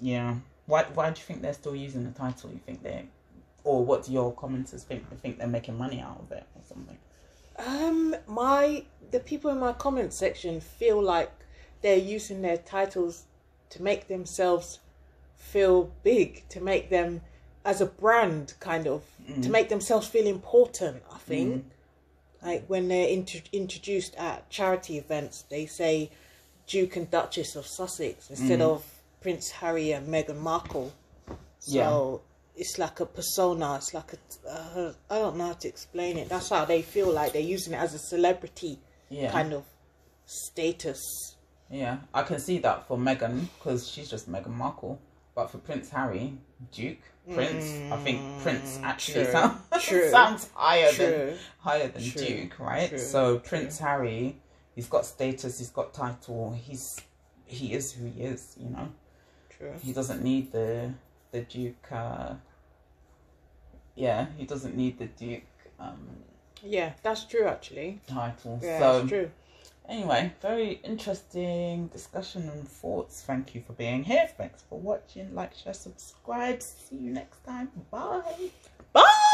Yeah. Why why do you think they're still using the title? You think they or what do your commenters think? They think they're making money out of it or something? Um, my the people in my comment section feel like they're using their titles to make themselves feel big, to make them as a brand, kind of, to mm. make themselves feel important. I think, mm. like when they're intro- introduced at charity events, they say Duke and Duchess of Sussex instead mm. of Prince Harry and Meghan Markle. So it's like a persona. It's like a uh, I don't know how to explain it. That's how they feel like they're using it as a celebrity Yeah. kind of status. Yeah, I can see that for Meghan because she's just Meghan Markle. But for Prince Harry, Duke, Prince, I think Prince actually true, sound, true, sounds higher than higher than True, Duke, right? true, so Prince Harry, he's got status, he's got title, he's he is who he is, you know. True. He doesn't need the the Duke. Uh, yeah, he doesn't need the Duke um, Yeah, that's true actually. title. Yeah, so that's true. Anyway, very interesting discussion and thoughts. Thank you for being here. Thanks for watching. Like, share, subscribe. See you next time. Bye. Bye.